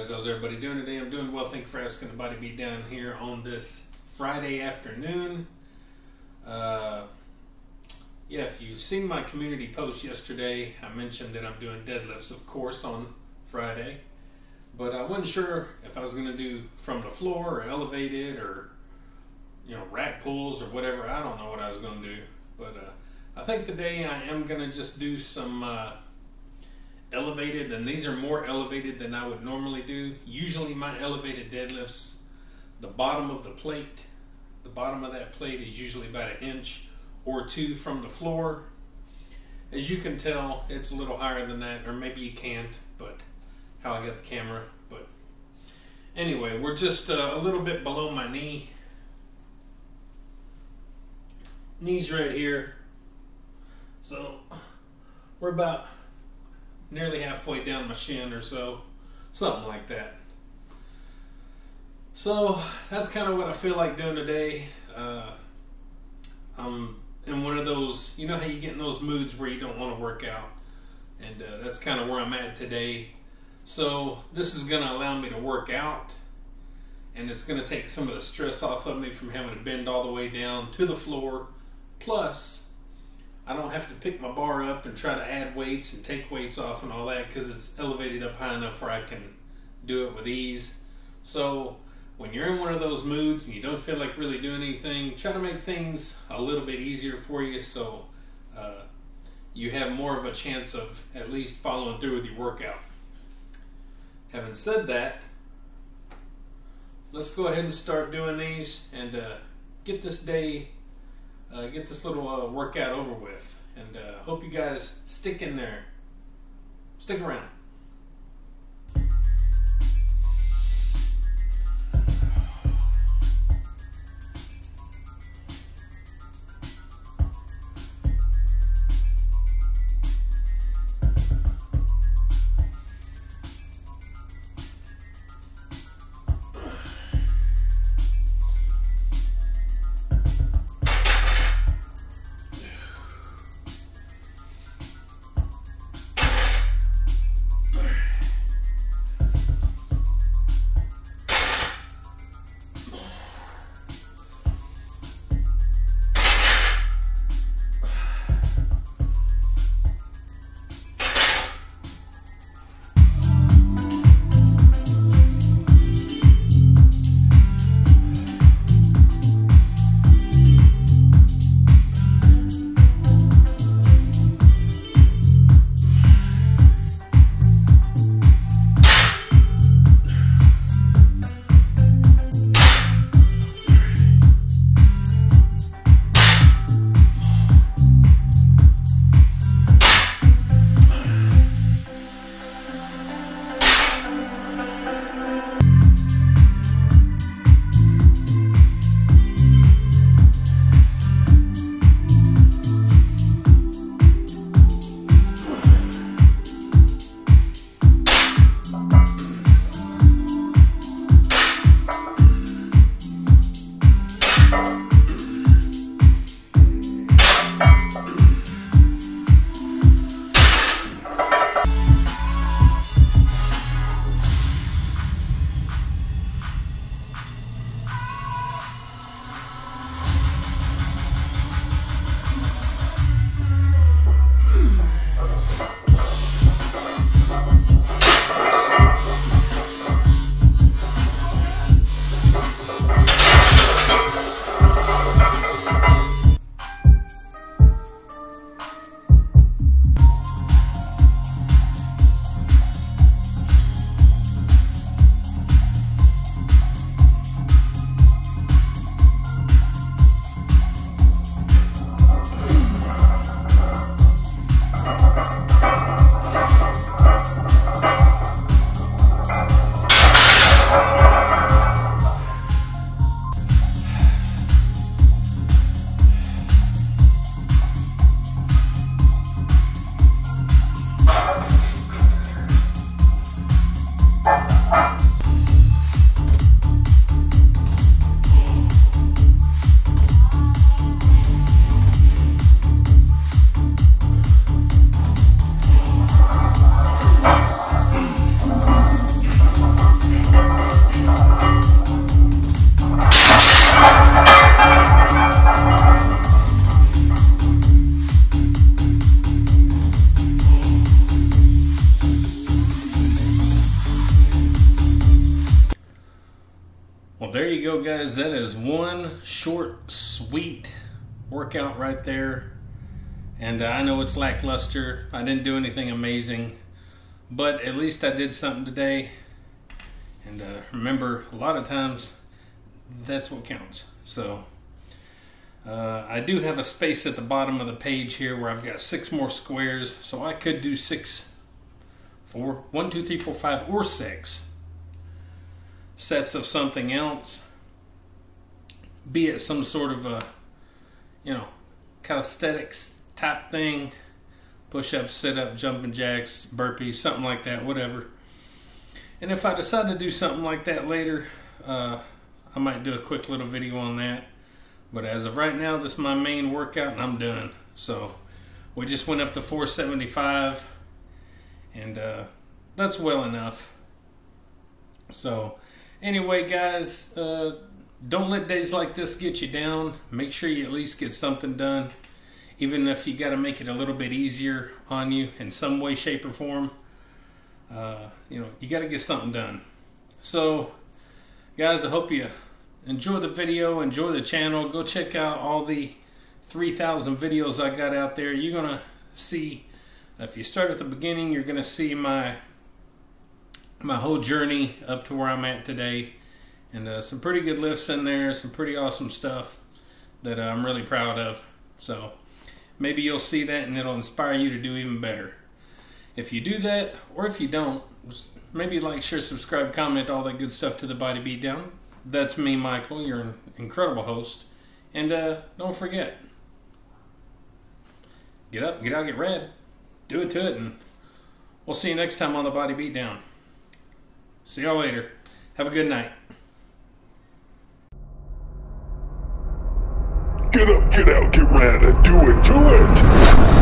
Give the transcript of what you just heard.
guys. How's everybody doing today? I'm doing well. Thank you for asking. Everybody be down here on this Friday afternoon. Uh, yeah, if you've seen my community post yesterday, I mentioned that I'm doing deadlifts, of course, on Friday. But I wasn't sure if I was going to do from the floor or elevated or, you know, rack pulls or whatever. I don't know what I was going to do. But uh, I think today I am going to just do some. Uh, elevated and these are more elevated than I would normally do. Usually my elevated deadlifts, the bottom of the plate, the bottom of that plate is usually about an inch or two from the floor. As you can tell, it's a little higher than that, or maybe you can't, but how I got the camera. But anyway, we're just uh, a little bit below my knee. Knees right here. So we're about nearly halfway down my shin or so, something like that. So that's kind of what I feel like doing today. Uh, I'm in one of those, you know how you get in those moods where you don't want to work out, and uh, that's kind of where I'm at today. So this is going to allow me to work out, and it's going to take some of the stress off of me from having to bend all the way down to the floor. Plus, I don't have to pick my bar up and try to add weights and take weights off and all that because it's elevated up high enough where I can do it with ease. So when you're in one of those moods and you don't feel like really doing anything, try to make things a little bit easier for you so uh, you have more of a chance of at least following through with your workout. Having said that, let's go ahead and start doing these and uh, get this day uh, get this little uh, workout over with. And uh, hope you guys stick in there. Stick around. Guys, that is one short, sweet workout right there. And uh, I know it's lackluster. I didn't do anything amazing, but at least I did something today. And uh, remember, a lot of times that's what counts. So uh, I do have a space at the bottom of the page here where I've got six more squares, so I could do six, four, one, two, three, four, five, or six sets of something else, be it some sort of a, you know, calisthenics type thing, push up, sit up, jumping jacks, burpees, something like that, whatever. And if I decide to do something like that later, uh, I might do a quick little video on that. But as of right now, this is my main workout and I'm done. So we just went up to 475 and uh, that's well enough. So anyway, guys, uh, don't let days like this get you down. Make sure you at least get something done. Even if you got to make it a little bit easier on you in some way, shape, or form. Uh, you know, you got to get something done. So, guys, I hope you enjoy the video, enjoy the channel. Go check out all the 3,000 videos I got out there. You're going to see, if you start at the beginning, you're going to see my my whole journey up to where I'm at today. And uh, some pretty good lifts in there, some pretty awesome stuff that uh, I'm really proud of. So maybe you'll see that and it'll inspire you to do even better. If you do that, or if you don't, maybe like, share, subscribe, comment, all that good stuff to the Body Beatdown. That's me, Michael, your incredible host. And uh, don't forget, get up, get out, get red, do it to it, and we'll see you next time on the Body Beatdown. See y'all later. Have a good night. Get up, get out, get red, and do it, do it!